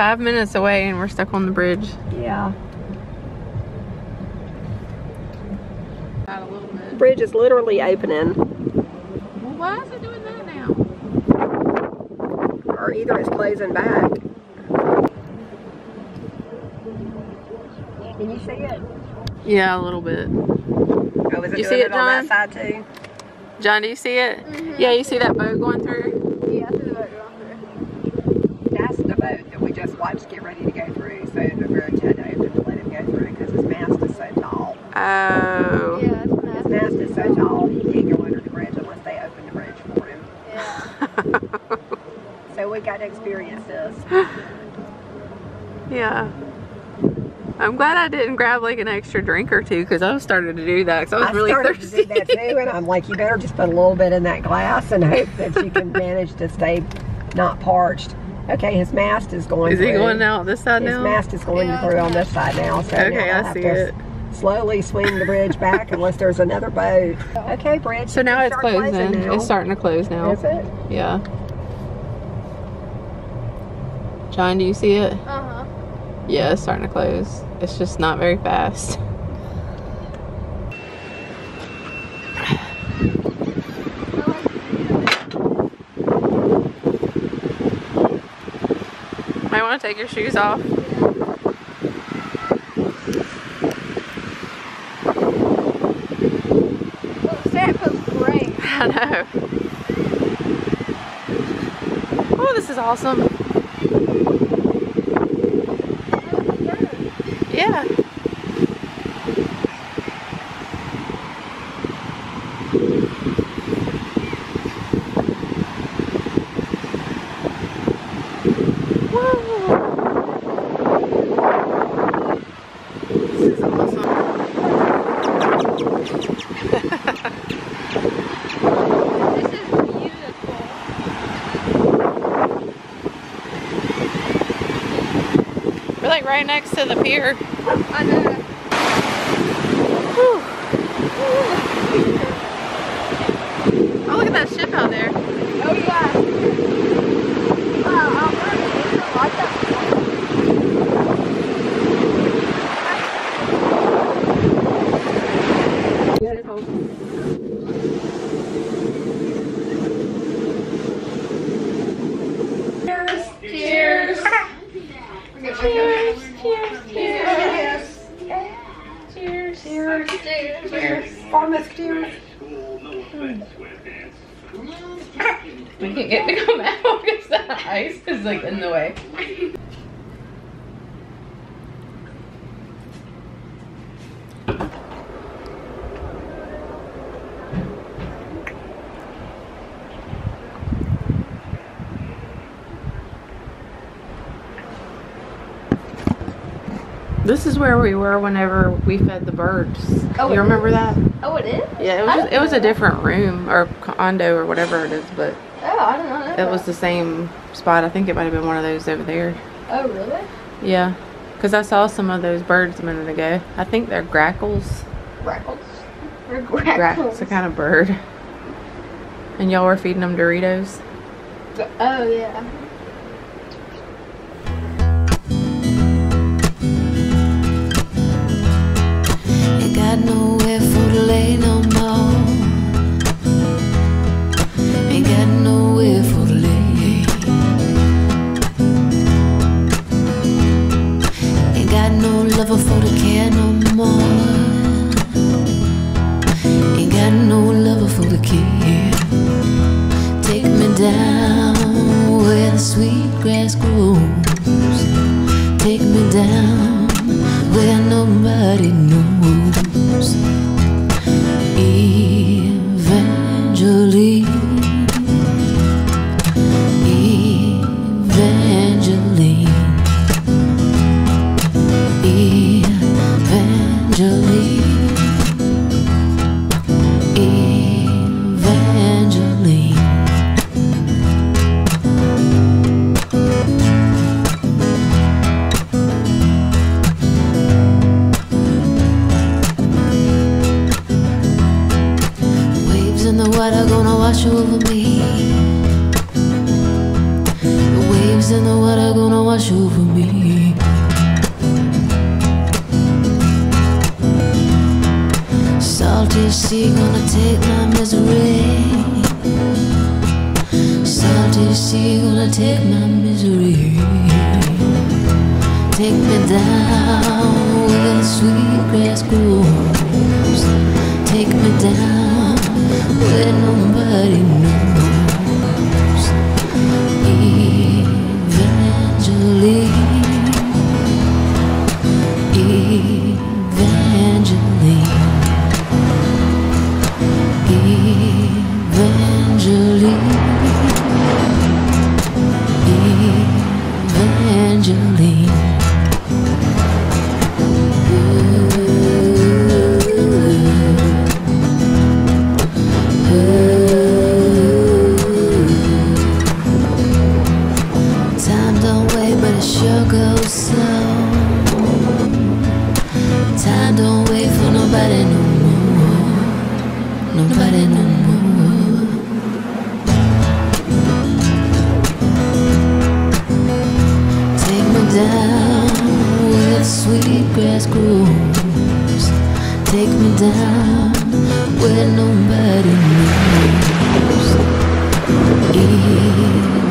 five minutes away and we're stuck on the bridge. Yeah. Got a little bit. Bridge is literally opening. Well, why is it doing that now? Or either it's closing back. Can you see it? Yeah, a little bit. Oh, is it You doing see it, on that John? side too? John, do you see it? Mm-hmm. Yeah, you see that boat going through? That's the boat that we just watched get ready to go through. So the bridge had to open to let him go through because his mast is so tall. Oh. His mast is so tall, he can't go under the bridge unless they open the bridge for him. So we got to experience this. yeah. I'm glad I didn't grab like an extra drink or two because I was starting to do that because I was I really started thirsty. to do that too, and I'm like, you better just put a little bit in that glass and hope that you can manage to stay not parched. Okay, his mast is going. Is he going out this side His now? mast is going through on this side now. So now Okay, I'll I have see to it. Slowly swing the bridge back unless there's another boat. Okay, bridge. So now it's start closing. now. It's starting to close now. Is it? Yeah. John, do you see it? Uh-huh. Yeah, it's starting to close. It's just not very fast. Might want to take your shoes off. Well, that feels great. I know. Oh, this is awesome. Yeah. Like right next to the pier. I know. Oh, look at that ship out there. Oh, yeah. Wow, I'm learning. I like that. Cheers. Cheers. Cheers. Cheers. Cheers. Cheers. Cheers. Four musketeers. We can't get to come out because the ice is like in the way. This is where we were whenever we fed the birds. Oh, you remember that? Oh, it is? Yeah, it was. didn't It was a different room or condo or whatever it is, but Oh, I didn't know that. it was the same spot. I think it might have been one of those over there. Oh, really? Yeah, because I saw some of those birds a minute ago. I think they're grackles. Grackles. Or Grackles, grackles. a kind of bird. And y'all were feeding them Doritos. Oh, yeah. Down where nobody knows. the water gonna wash over me. The waves in the water gonna wash over me. Salty sea gonna take my misery. Salty sea gonna take my misery. Take me down where the sweet grass grows. down with sweet grass grows. Take me down where nobody knows. Eat